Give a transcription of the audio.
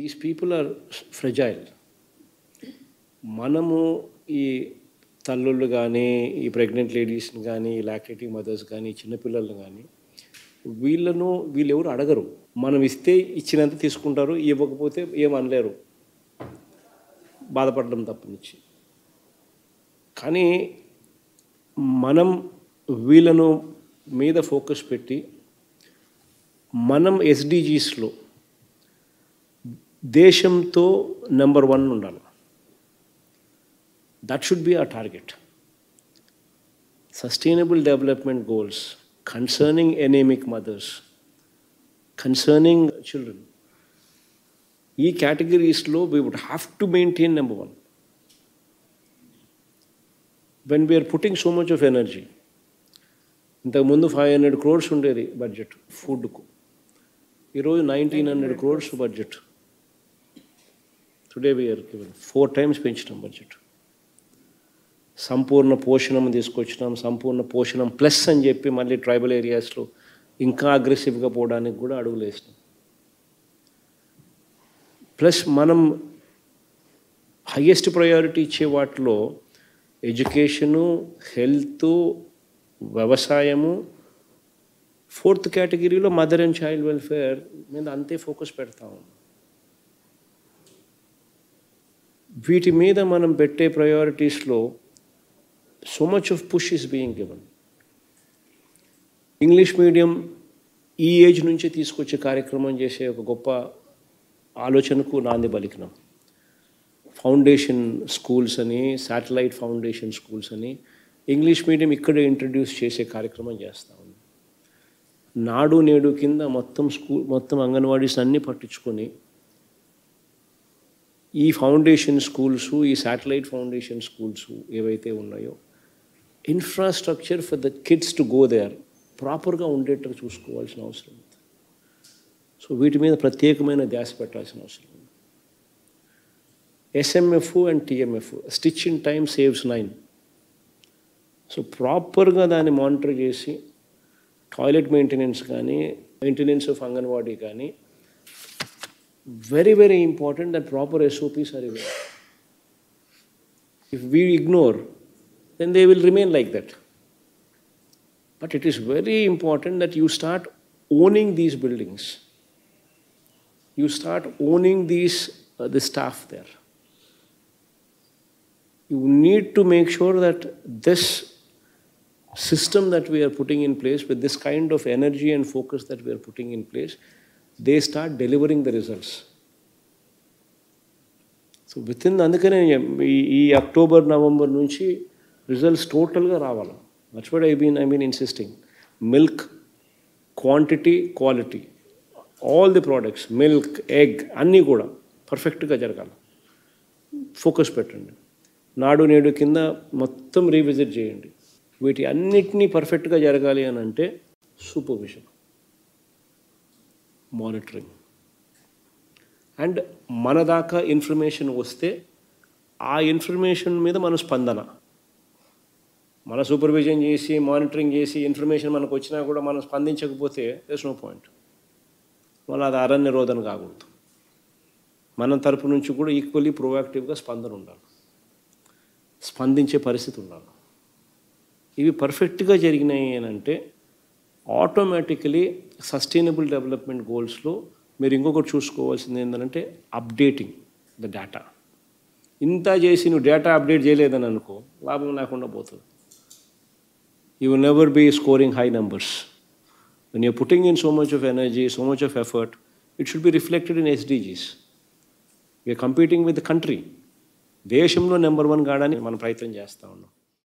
These people are fragile మనము ఈ తల్లుళ్ళు కానీ ఈ ప్రెగ్నెంట్ లేడీస్ని కానీ ఈ లాక్టేటింగ్ మదర్స్ కానీ చిన్నపిల్లలు కానీ వీళ్ళను వీళ్ళు ఎవరు అడగరు. మనం ఇస్తే ఇచ్చినంత తీసుకుంటారు ఇవ్వకపోతే ఏమనలేరు బాధపడడం తప్పనిచ్చి కానీ మనం వీళ్ళను మీద ఫోకస్ పెట్టి మనం ఎస్డిజీస్లో దేశంతో నెంబర్ వన్ ఉండాలి. దట్ షుడ్ బి ఆ target sustainable development goals concerning anaemic mothers concerning children ఈ కేటగిరీస్లో we would have to maintain number one when we're putting so much of energy ఇంతకుముందు ఫైవ్ హండ్రెడ్ క్రోర్స్ ఉండేది budget ఫుడ్కు ఈరోజు nineteen hundred crores budget today we're given. Four times పెంచినాం budget. సంపూర్ణ పోషణం తీసుకొచ్చినాం సంపూర్ణ పోషణం plus అని చెప్పి మళ్ళీ ట్రైబల్ ఏరియాస్లో ఇంకా అగ్రెసివ్గా పోవడానికి కూడా అడుగులు వేసినాం. ప్లస్ మనం హయ్యెస్ట్ ప్రయారిటీ ఇచ్చే వాటిలో ఎడ్యుకేషను హెల్త్ వ్యవసాయము ఫోర్త్ కేటగిరీలో మదర్ అండ్ చైల్డ్ వెల్ఫేర్ మీద అంతే ఫోకస్ పెడతా ఉన్నాం. వీటి మీద మనం పెట్టే ప్రయారిటీస్లో so much of push is being given English medium ఈ ఏజ్ నుంచి తీసుకొచ్చే కార్యక్రమం చేసే ఒక గొప్ప ఆలోచనకు నాంది పలికినాం ఫౌండేషన్ స్కూల్స్ అని శాటిలైట్ ఫౌండేషన్ స్కూల్స్ అని ఇంగ్లీష్ మీడియం ఇక్కడే ఇంట్రడ్యూస్ చేసే కార్యక్రమం చేస్తా ఉంది. నాడు నేడు కింద మొత్తం స్కూల్ మొత్తం అంగన్వాడీస్ అన్నీ పట్టించుకొని ఈ ఫౌండేషన్ స్కూల్స్ ఈ శాటిలైట్ ఫౌండేషన్ స్కూల్స్ ఏవైతే ఉన్నాయో infrastructure for the kids to go there ప్రాపర్గా ఉండేటట్టు చూసుకోవాల్సిన అవసరం ఉంది. సో వీటి మీద ప్రత్యేకమైన ధ్యాస పెట్టాల్సిన అవసరం ఉంది. SMF and TMF stitch in time saves nine so ప్రాపర్గా దాన్ని మానిటర్ చేసి టాయిలెట్ మెయింటెనెన్స్ కానీ మెయింటెనెన్స్ ఆఫ్ అంగన్వాడీ కానీ very very important that proper SOPs are available. If we ignore, then they will remain like that. But it is very important that you start owning these buildings. You start owning these uh, the staff there. You need to make sure that this system that we are putting in place with this kind of energy and focus that we are putting in place they start delivering the results so within అందుకనే ఈ ఈ October November నుంచి results టోటల్గా రావాలి. That's what I been I mean insisting milk quantity quality all the products milk egg అన్నీ కూడా పర్ఫెక్ట్గా జరగాలి. ఫోకస్ పెట్టండి. నాడు నేడు కింద మొత్తం రీవిజిట్ చేయండి. వీటి అన్నిటినీ పర్ఫెక్ట్గా జరగాలి అని అంటే సూపర్విజన్ మానిటరింగ్ అండ్ మన దాకా ఇన్ఫర్మేషన్ వస్తే ఆ ఇన్ఫర్మేషన్ మీద మన స్పందన. మన సూపర్విజన్ చేసి మానిటరింగ్ చేసి ఇన్ఫర్మేషన్ మనకు వచ్చినా కూడా మనం స్పందించకపోతే దస్ నో పాయింట్ మళ్ళీ అది అరణ్య రోదన కాకూడదు. మన తరపు నుంచి కూడా ఈక్వల్లీ ప్రోయాక్టివ్గా స్పందన ఉండాలి. స్పందించే పరిస్థితి ఉండాలి. ఇవి పర్ఫెక్ట్గా జరిగినాయి అని అంటే ఆటోమేటికలీ సస్టైనబుల్ డెవలప్మెంట్ గోల్స్లో మీరు ఇంకొకటి చూసుకోవాల్సింది ఏంటంటే అప్డేటింగ్ ద డేటా ఇంత చేసి నువ్వు డేటా అప్డేట్ చేయలేదని అనుకో లాభం లేకుండా పోతుంది. You will never be scoring high numbers when you're putting in so much of energy so much of effort it should be reflected in SDGs we're competing with country దేశంలో number one కావడానికి మనం ప్రయత్నం చేస్తూ ఉన్నాం.